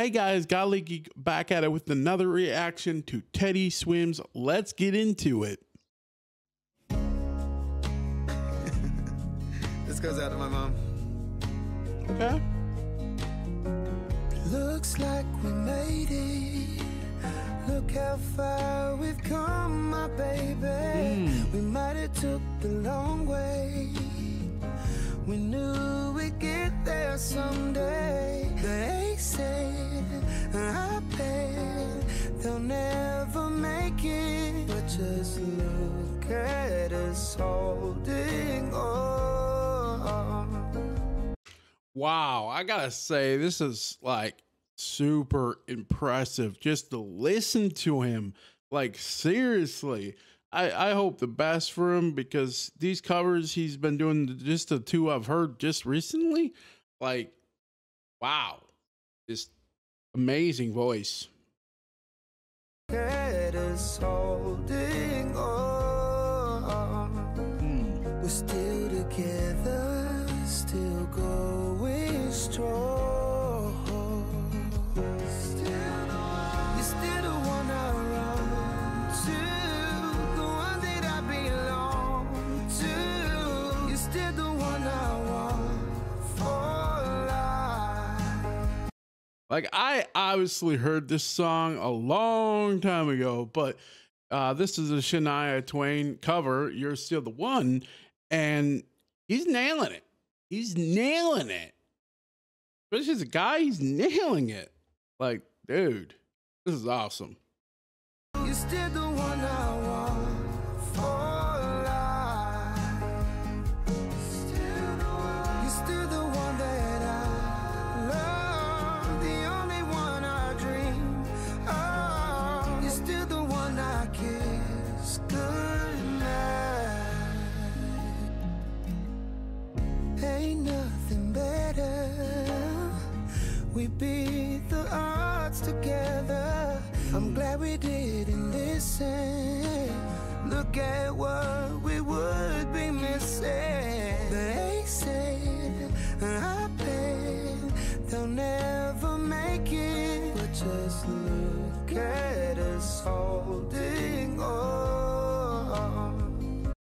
Hey guys, Godly Geek back at it with another reaction to Teddy Swims. Let's get into it. this goes out to my mom. Okay. Looks like we made it. Look how far we've come, my baby. Mm. We might have took the long way. We knew we'd get there someday. They said, I bet they'll never make it. But just look at us holding on. Wow, I gotta say, this is like super impressive just to listen to him. Like, seriously. I, I hope the best for him because these covers he's been doing, just the two I've heard just recently, like, wow, just amazing voice. Like I obviously heard this song a long time ago, but uh, this is a Shania Twain cover. You're still the one, and he's nailing it. He's nailing it. Especially as a guy, he's nailing it. Like, dude, this is awesome. Odds together. I'm glad we didn't listen. Look at what we would be missing. They said, I bet they'll never make it. But just look at us holding on.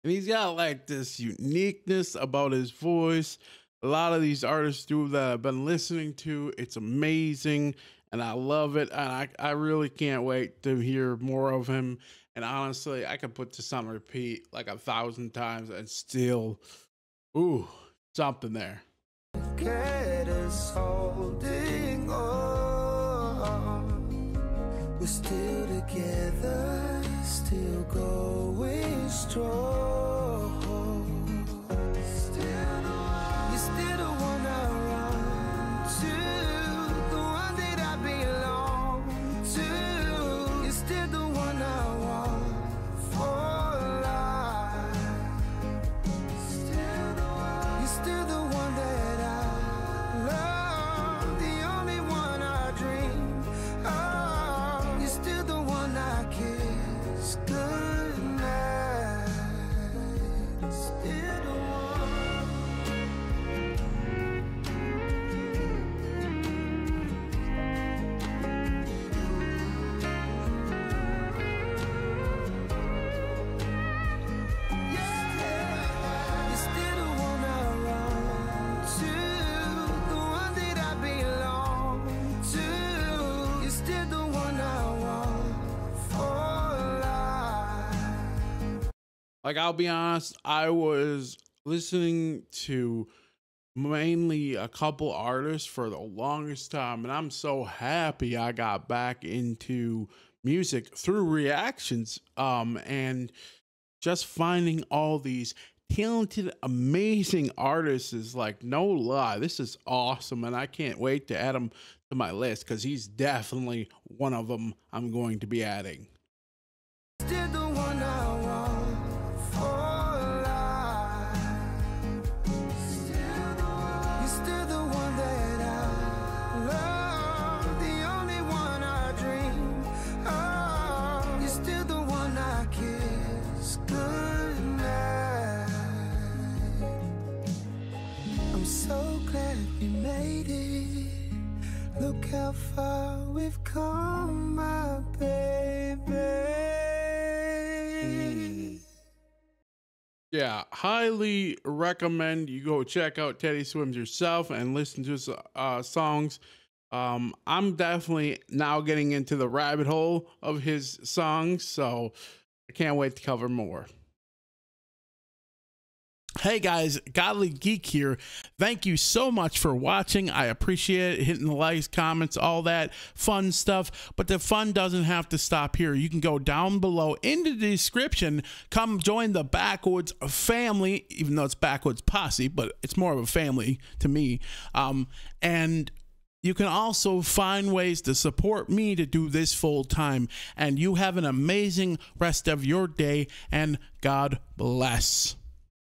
And he's got like this uniqueness about his voice. A lot of these artists do that I've been listening to. It's amazing and I love it. And I, I really can't wait to hear more of him. And honestly, I could put this on repeat like a thousand times and still, ooh, something there. We're still together, still going strong. Like, I'll be honest, I was listening to mainly a couple artists for the longest time, and I'm so happy I got back into music through reactions. Um, and just finding all these talented, amazing artists is like no lie. This is awesome, and I can't wait to add him to my list because he's definitely one of them I'm going to be adding. Look how far we've come, my baby. Yeah, highly recommend you go check out Teddy Swims yourself and listen to his uh, songs. Um, I'm definitely now getting into the rabbit hole of his songs, so I can't wait to cover more. Hey guys, Godly Geek here. Thank you so much for watching. I appreciate it. Hitting the likes, comments, all that fun stuff. But the fun doesn't have to stop here. You can go down below in the description. Come join the Backwoods family, even though it's Backwoods Posse, but it's more of a family to me. Um, and you can also find ways to support me to do this full time. And you have an amazing rest of your day, and God bless.